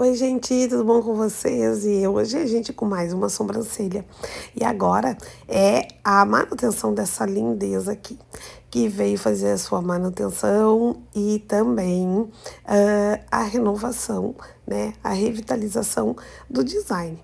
Oi, gente, tudo bom com vocês? E hoje a gente com mais uma sobrancelha. E agora é a manutenção dessa lindeza aqui, que veio fazer a sua manutenção e também uh, a renovação, né? A revitalização do design.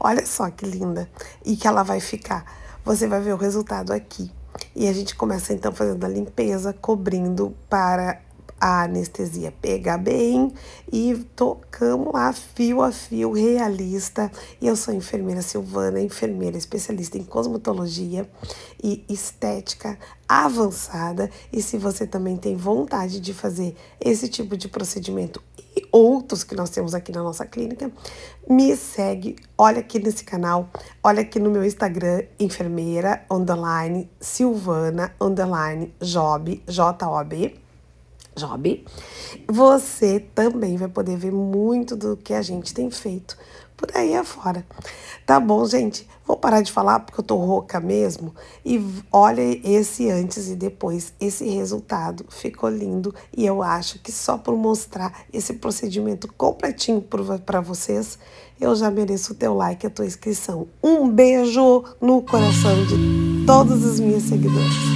Olha só que linda e que ela vai ficar. Você vai ver o resultado aqui. E a gente começa então fazendo a limpeza, cobrindo para a anestesia pegar bem e tocamos lá fio a fio realista. E eu sou enfermeira Silvana, enfermeira especialista em cosmetologia e estética avançada. E se você também tem vontade de fazer esse tipo de procedimento e outros que nós temos aqui na nossa clínica, me segue, olha aqui nesse canal, olha aqui no meu Instagram, enfermeira, underline, Silvana, underline, job, J-O-B Job, você também vai poder ver muito do que a gente tem feito por aí afora. Tá bom, gente? Vou parar de falar porque eu tô rouca mesmo. E olha esse antes e depois. Esse resultado ficou lindo. E eu acho que só por mostrar esse procedimento completinho para vocês, eu já mereço o teu like e a tua inscrição. Um beijo no coração de todos os meus seguidores.